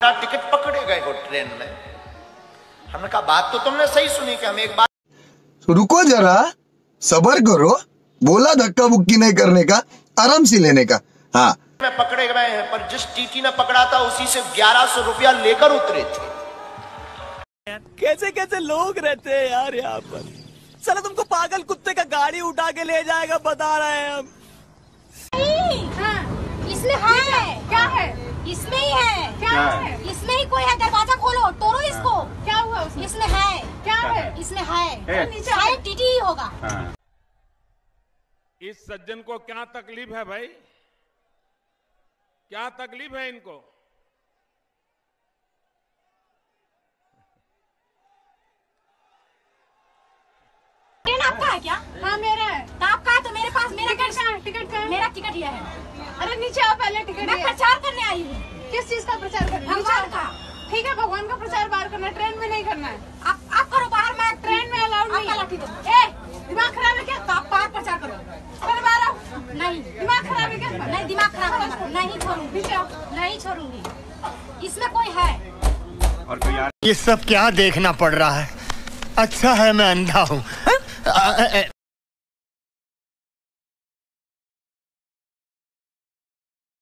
ना टिकट पकड़े गए हो ट्रेन में। हमने कहा बात तो तुमने सही सुनी कि हम एक बार रुको जरा सबर करो बोला धक्का बुक्की नहीं करने का आराम से लेने का। हाँ। में पकड़े गए हैं पर जिस टीटी ने पकड़ा था उसी से ग्यारह सौ रुपया लेकर उतरे थे। कैसे कैसे लोग रहते हैं यार यहाँ पर? चलो तुमको पागल कुत्ते का गाड़ी उठा के ले जाएगा बता रहे हैं हम हाँ, इसमें है क्या है इसमें ही है। क्या है? इसमें ही कोई है। दरवाज़ा खोलो तोड़ो इसको। क्या हुआ उसमें? इसमें है। क्या है? इसमें है। नीचे शायद टीटी ही। होगा। इस सज्जन को क्या तकलीफ़ है भाई? क्या तकलीफ़ है इनको? ट्रेन आपका है क्या? हाँ मेरा है। तो आपका है? तो मेरे पास मेरा टिकट कहाँ है? टिकट मेरा टिकट यह है। अरे नीचे आओ पहले टिकट मैं ये। प्रचार करने आई हूँ। किस चीज़ का प्रचार करना है? भगवान का। ठीक है भगवान का प्रचार बाहर करना ट्रेन में नहीं करना है। आप आप करो बाहर मैं ट्रेन में अलाउड नहीं है। लाठी दो। ए दिमाग खराब है क्या? तो आप बाहर प्रचार करो। पहले बाहर आओ। नहीं। दिमाग खराब है क्या? नहीं दिमाग खराब है। नहीं छोड़ूँगी। नहीं छोड़ूँगी। इसमें कोई है? और कोई यार? ये सब क्या देखना पड़ रहा है? अच्छा है मैं अंधा हूँ।